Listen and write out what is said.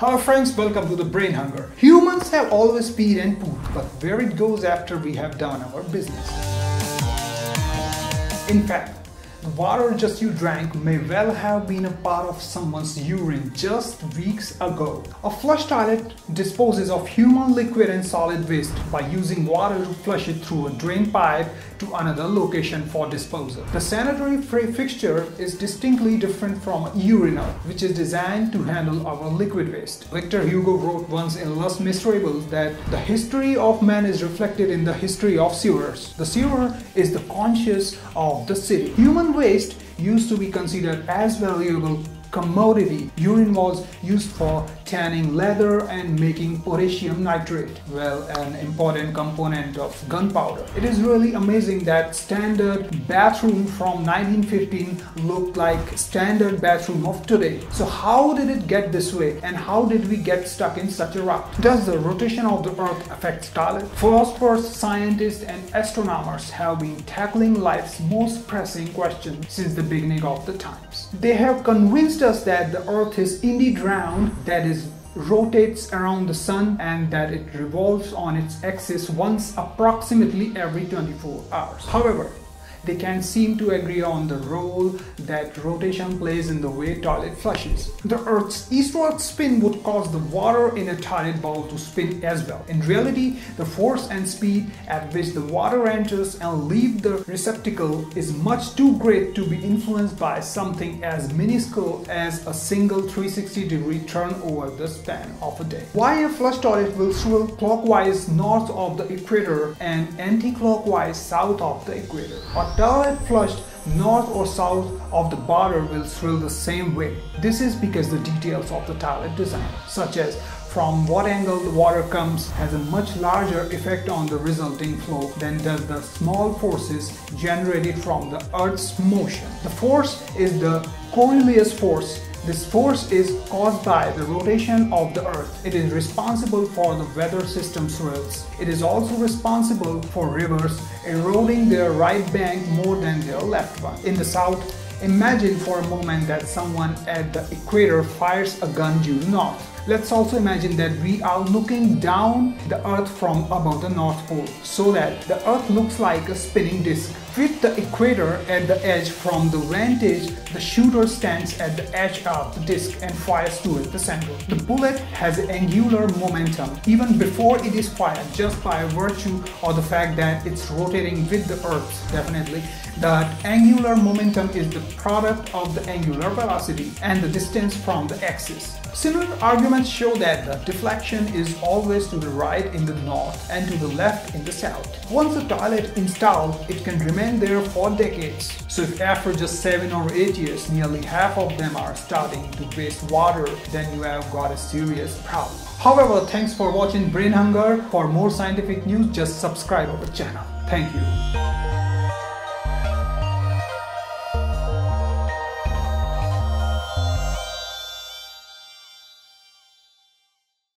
Hello friends, welcome to the Brain Hunger. Humans have always peed and pooped, but where it goes after we have done our business. In fact, the water just you drank may well have been a part of someone's urine just weeks ago. A flush toilet disposes of human liquid and solid waste by using water to flush it through a drain pipe to another location for disposal. The sanitary fixture is distinctly different from a urinal, which is designed to handle our liquid waste. Victor Hugo wrote once in Les Miserables that the history of man is reflected in the history of sewers. The sewer is the conscience of the city. Human waste used to be considered as valuable commodity. Urine was used for tanning leather and making potassium nitrate, well, an important component of gunpowder. It is really amazing that standard bathroom from 1915 looked like standard bathroom of today. So how did it get this way and how did we get stuck in such a rut? Does the rotation of the earth affect toilet? Philosophers, scientists and astronomers have been tackling life's most pressing question since the beginning of the times. They have convinced convinced us that the earth is indeed round, that is rotates around the sun and that it revolves on its axis once approximately every 24 hours. However, they can seem to agree on the role that rotation plays in the way toilet flushes. The Earth's eastward spin would cause the water in a toilet bowl to spin as well. In reality, the force and speed at which the water enters and leaves the receptacle is much too great to be influenced by something as minuscule as a single 360 degree turn over the span of a day. Why a flush toilet will swirl clockwise north of the equator and anti-clockwise south of the equator? Toilet flushed north or south of the border will swirl the same way. This is because the details of the toilet design, such as from what angle the water comes has a much larger effect on the resulting flow than does the small forces generated from the Earth's motion. The force is the Coriolis force this force is caused by the rotation of the Earth. It is responsible for the weather system swirls. It is also responsible for rivers eroding their right bank more than their left one. In the south, imagine for a moment that someone at the equator fires a gun due north. Let's also imagine that we are looking down the earth from above the North Pole so that the earth looks like a spinning disk. With the equator at the edge from the vantage, the shooter stands at the edge of the disk and fires towards the center. The bullet has angular momentum even before it is fired just by virtue of the fact that it's rotating with the earth definitely. That angular momentum is the product of the angular velocity and the distance from the axis. Similar arguments show that the deflection is always to the right in the north and to the left in the south. Once the toilet is installed, it can remain there for decades. So if after just 7 or 8 years, nearly half of them are starting to waste water, then you have got a serious problem. However, thanks for watching Brain Hunger. For more scientific news, just subscribe our channel. Thank you.